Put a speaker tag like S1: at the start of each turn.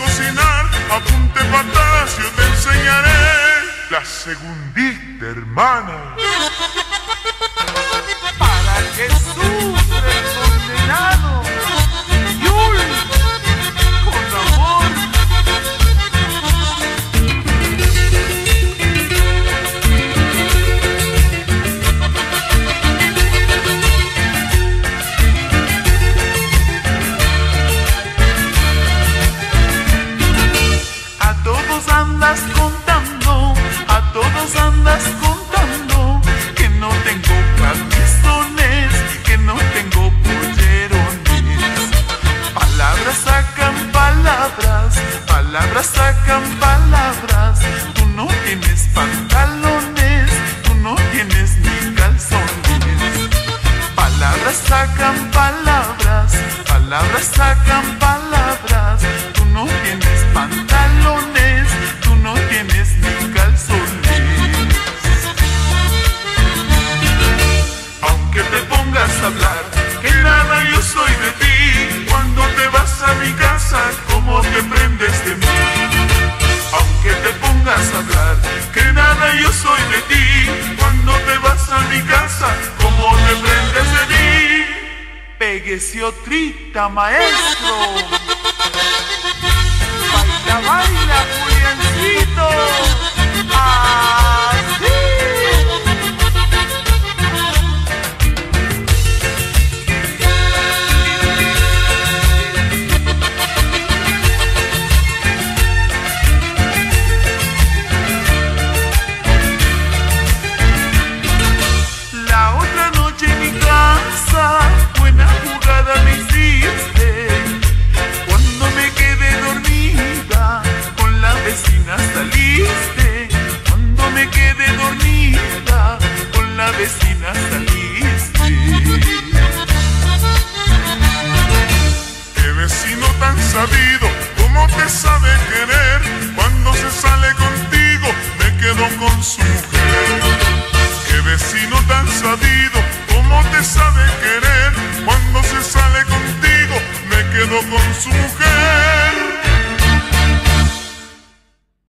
S1: cocinar, apunte patas, te enseñaré. La segundita, hermana. Para Jesús. Andas contando, a todos andas contando que no tengo calzones, que no tengo pollerones. Palabras sacan palabras, palabras sacan palabras. Tú no tienes pantalones, tú no tienes ni calzones. Palabras sacan palabras, palabras sacan palabras. Que nada yo soy de ti. Cuando te vas a mi casa, ¿cómo te prendes de mí? Péguese otrita, maestro. Baila,
S2: sabido, cómo te sabe querer. Cuando se sale contigo, me quedo con su mujer. Qué vecino tan sabido, cómo te sabe querer. Cuando se sale contigo, me quedo con su mujer.